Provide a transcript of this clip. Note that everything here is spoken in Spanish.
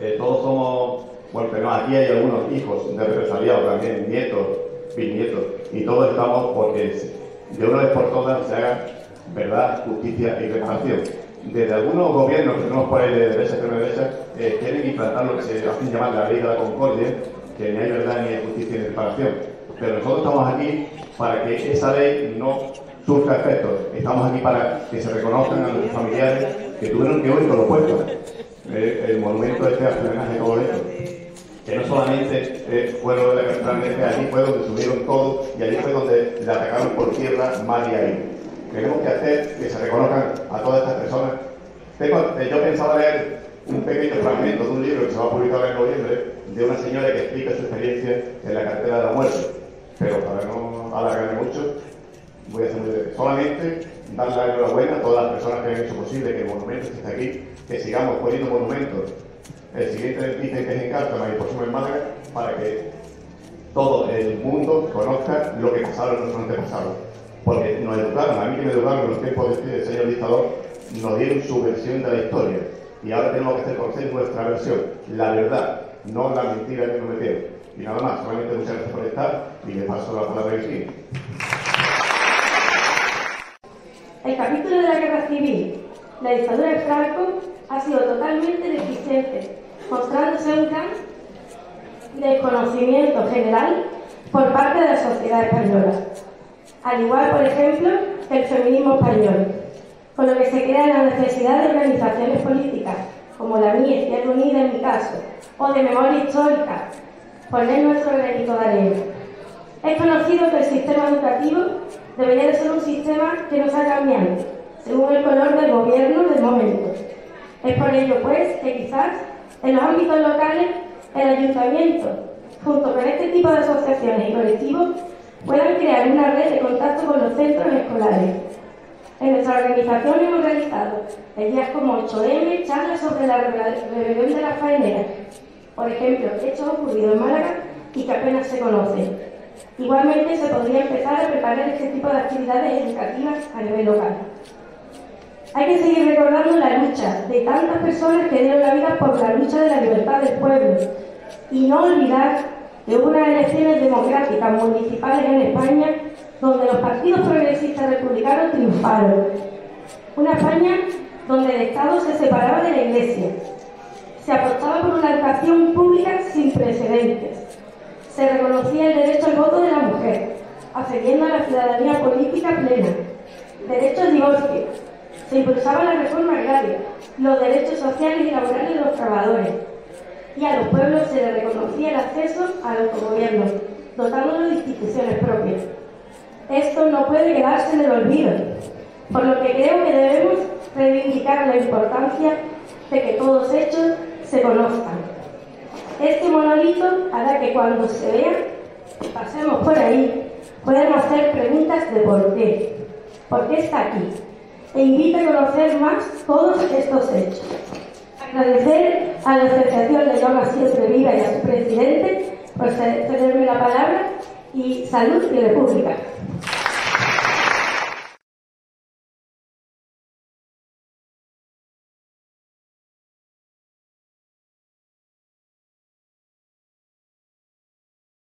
eh, todos somos, bueno, pero aquí hay algunos hijos de represaliados también, nietos, bisnietos, y todos estamos porque de una vez por todas se haga verdad, justicia y reparación. Desde algunos gobiernos que tenemos por ahí de derecha, extrema derecha, eh, quieren implantar lo que se hace llamar la ley de la concordia, que ni hay verdad ni hay justicia ni reparación. Pero nosotros estamos aquí para que esa ley no surja efectos. Estamos aquí para que se reconozcan a nuestros familiares que tuvieron que oír con lo puesto. Eh, el monumento este de todo esto. Que no solamente eh, fue lo de la allí fue donde subieron todo y allí fue donde le atacaron por tierra mal y. Tenemos que hacer que se reconozcan a todas estas personas. Eh, yo pensaba leer un pequeño fragmento de un libro que se va a publicar en noviembre de una señora que explica su experiencia en la cartera de la muerte. Pero para no alargarme mucho, voy a hacer. Solamente darle la enhorabuena a todas las personas que han hecho posible que el monumento esté aquí, que sigamos poniendo monumentos. El siguiente dice que es en Cártama y el próximo en Málaga, para que todo el mundo conozca lo que pasaron nuestros antepasados. Porque nos educaron, a mí que me educaron en los tiempos del señor dictador, nos dieron su versión de la historia. Y ahora tenemos que hacer conocer nuestra versión, la verdad, no la mentira que nos metieron. Y nada más, solamente muchas gracias por estar y le paso la palabra a Virginia. El capítulo de la guerra civil, la dictadura de Franco, ha sido totalmente deficiente, mostrándose un gran desconocimiento general por parte de la sociedad española. Al igual, por ejemplo, que el feminismo español, con lo que se crea la necesidad de organizaciones políticas, como la mía, Izquierda Unida en mi caso, o de memoria histórica, poner nuestro granito de arena. Es conocido que el sistema educativo debería de ser un sistema que no sea cambiante, según el color del gobierno del momento. Es por ello, pues, que quizás en los ámbitos locales el ayuntamiento, junto con este tipo de asociaciones y colectivos, puedan crear una red de contacto con los centros escolares. En nuestra organización hemos realizado en días como 8M charlas sobre la rebelión de las faeneras. Por ejemplo, hechos ocurridos en Málaga y que apenas se conocen. Igualmente se podría empezar a preparar este tipo de actividades educativas a nivel local. Hay que seguir recordando la lucha de tantas personas que dieron la vida por la lucha de la libertad del pueblo y no olvidar de unas elecciones democráticas municipales en España donde los partidos progresistas republicanos triunfaron. Una España donde el Estado se separaba de la Iglesia. Se apostaba por una educación pública sin precedentes. Se reconocía el derecho al voto de la mujer, accediendo a la ciudadanía política plena. Derecho al divorcio. Se impulsaba la reforma agraria, los derechos sociales y laborales de los trabajadores. Y a los pueblos se les reconocía el acceso al autogobierno, dotándolos de instituciones propias. Esto no puede quedarse en el olvido, por lo que creo que debemos reivindicar la importancia de que todos hechos se conozcan. Este monolito hará que cuando se vea, pasemos por ahí, podamos hacer preguntas de por qué. ¿Por qué está aquí? E invita a conocer más todos estos hechos. Agradecer a la Asociación de Yoga Siempre Viva y a su presidente por cederme la palabra y salud y república.